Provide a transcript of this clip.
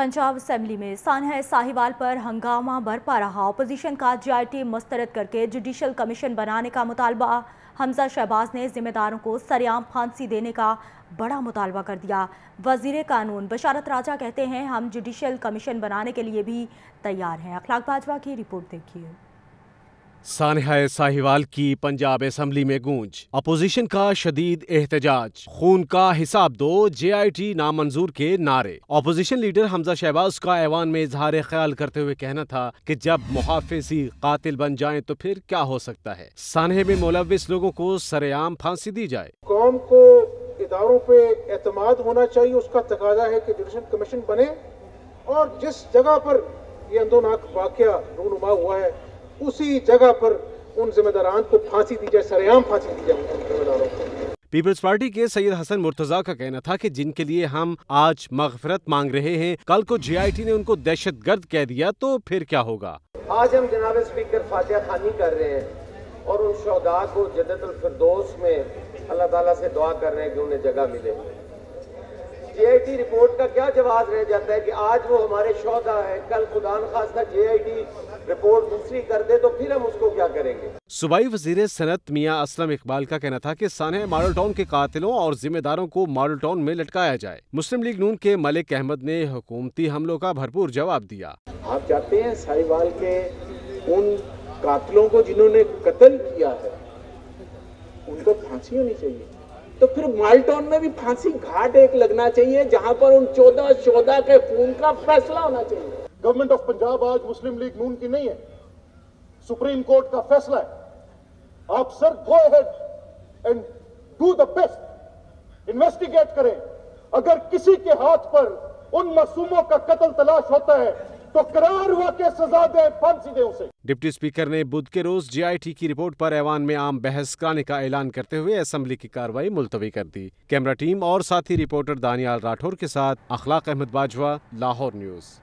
Punjab assembly میں سانحہ ساہیوال پر ہنگامہ برپا رہا۔ اپوزیشن کا جی آئی ٹی مسترد کر کے جوڈیشل کمیشن بنانے کا مطالبہ۔ حمزہ شہباز نے ذمہ داروں کو سریام پھانسی دینے کا بڑا مطالبہ کر دیا۔ وزیر قانون بشارت راجہ کہتے ہیں، ہم جوڈیشل کمیشن بنانے کے لیے بھی تیار ہیں۔ اخلاق باجوہ کی رپورٹ دیکھیے۔ سانحہ ساہیوال کی پنجاب اسمبلی میں گونج۔ اپوزیشن کا شدید احتجاج۔ خون کا حساب دو۔ جے آئی ٹی نامنظور کے نعرے۔ اپوزیشن لیڈر حمزہ شہباز کا ایوان میں اظہار خیال کرتے ہوئے کہنا تھا کہ جب محافظی قاتل بن جائیں تو پھر کیا ہو سکتا ہے۔ سانحے میں ملوث لوگوں کو سر عام پھانسی دی جائے۔ قوم کو اداروں پہ اعتماد ہونا چاہیے۔ اس کا تقاضا ہے کہ جوڈیشل کمیشن بنے اور جس جگہ پر یہ اندوناک واقعہ رونما ہوا ہے اسی جگہ پر ان ذمہ داران کو پھانسی دی جائے سریام پھانسی دی جائے۔ ان ذمہ داروں کو پیپلز پارٹی کے سید حسن مرتضی کا کہنا تھا کہ جن کے لیے ہم آج مغفرت مانگ رہے ہیں کل کو جے آئی ٹی نے ان کو دہشت گرد کہہ دیا تو پھر کیا ہوگا؟ آج ہم جناب اسپیکر فاتحہ خانی کر رہے ہیں اور ان شہداء کو جدت الفردوس میں اللہ تعالیٰ سے دعا کر رہے ہیں کہ انہیں جگہ ملے۔ جے آئی ٹی رپورٹ کا کیا جواز رہ جاتا ہے کہ آج وہ ہمارے شہداء ہیں کل خدا نخواستہ جے آئی ٹی رپورٹ دوسری کر دے تو پھر ہم اس کو کیا کریں گے؟ صوبائی وزیر صنعت میاں اسلم اقبال کا کہنا تھا کہ سانحہ ماڈل ٹاؤن کے قاتلوں اور ذمہ داروں کو ماڈل ٹاؤن میں لٹکایا جائے۔ مسلم لیگ نون کے ملک احمد نے حکومتی حملوں کا بھرپور جواب دیا۔ آپ چاہتے ہیں ساہیوال کے ان قاتلوں کو جنہوں نے قتل کیا ہے ان کو پھانسی ہونی چاہیے۔ تو پھر مالٹون میں بھی پھانسی گھاٹ ایک لگنا چاہیے جہاں پر ان چودہ شہداء کے خون کا فیصلہ ہونا چاہیے۔ گورنمنٹ آف پنجاب آج مسلم لیگ نون کی نہیں ہے سپریم کورٹ کا فیصلہ ہے آپ sir go ahead and do the best investigate کریں اگر کسی کے ہاتھ پر ان معصوموں کا قتل تلاش ہوتا ہے تو قرار ہوا کہ سزا دیں پھانسی دیں اسے ڈپٹی اسپیکر نے بدھ کے روز جے آئی ٹی کی رپورٹ پر ایوان میں عام بحث کرانے کا اعلان کرتے ہوئے اسمبلی کی کاروائی ملتوی کر دی کیمرہ ٹیم اور ساتھی رپورٹر دانیال راٹھور کے ساتھ اخلاق احمد باجوہ لاہور نیوز